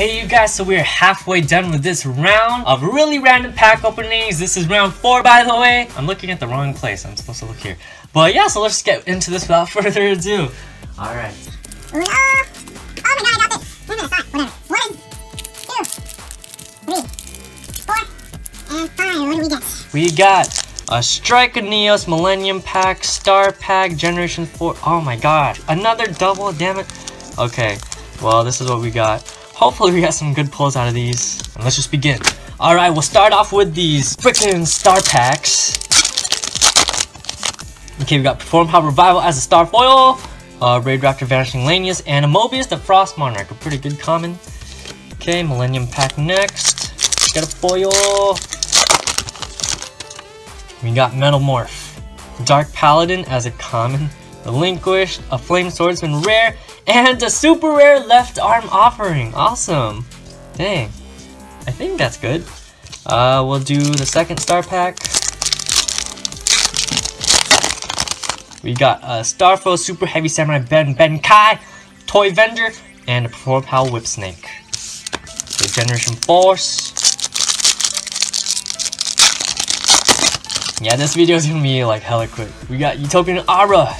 Hey you guys, so we're halfway done with this round of really random pack openings. This is round 4 by the way. I'm looking at the wrong place, I'm supposed to look here. But yeah, so let's get into this without further ado. Alright. Uno. Uh, oh my god, I got this. One minute, sorry, whatever. One, two, three, four, and five. What do we get? We got a Strike of Neos Millennium Pack, Star Pack, Generation 4. Oh my god. Another double, damn it. Okay, well this is what we got. Hopefully we got some good pulls out of these. And let's just begin. Alright, we'll start off with these freaking Star Packs. Okay, we got Perform Power Revival as a Star Foil. Uh, Raid Raptor Vanishing Lanius, and a Mobius the Frost Monarch, a pretty good common. Okay, Millennium Pack next. Get a foil. We got Metal Morph. Dark Paladin as a common. Relinquished, a Flame Swordsman rare, and a super rare left arm offering. Awesome. Dang. I think that's good. Uh, we'll do the second star pack. We got a Starfo Super Heavy Samurai Ben Ben Kai, Toy Vendor, and a Performapal Whip Snake. Generation Force. Yeah, this video is gonna be like hella quick. We got Utopian Aura,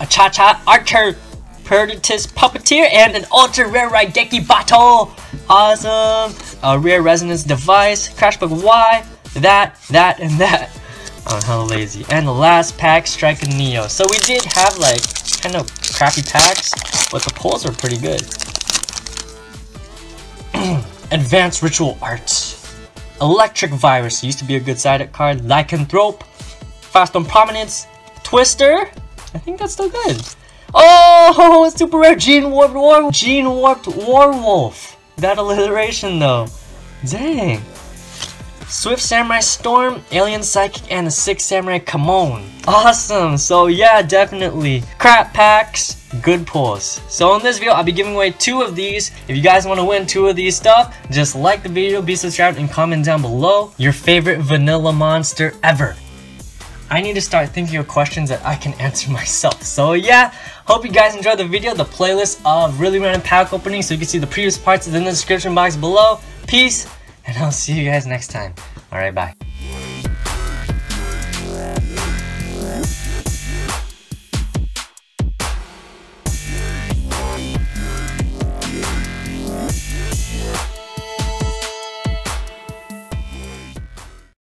a Cha-Cha Archer, Perditus Puppeteer, and an Ultra Rare Raigeki Battle! Awesome! A Rare Resonance Device, Crashbook Y, that, that, and that. Oh, I'm hella lazy. And the last pack, Strike of Neo. So we did have like kind of crappy packs, but the pulls are pretty good. Advanced Ritual Arts. Electric Virus used to be a good side card. Lycanthrope. Fast on Prominence. Twister. I think that's still good. Oh, super rare Gene Warped War Gene Warped Warwolf. That alliteration though. Dang. Swift Samurai Storm, Alien Psychic, and the Six Samurai Kamon. Awesome! So yeah, definitely. Crap packs, good pulls. So in this video, I'll be giving away two of these. If you guys want to win two of these stuff, just like the video, be subscribed, and comment down below your favorite vanilla monster ever. I need to start thinking of questions that I can answer myself. So yeah, hope you guys enjoyed the video, the playlist of really random pack openings. So you can see the previous parts is in the description box below. Peace, and I'll see you guys next time. Alright, bye.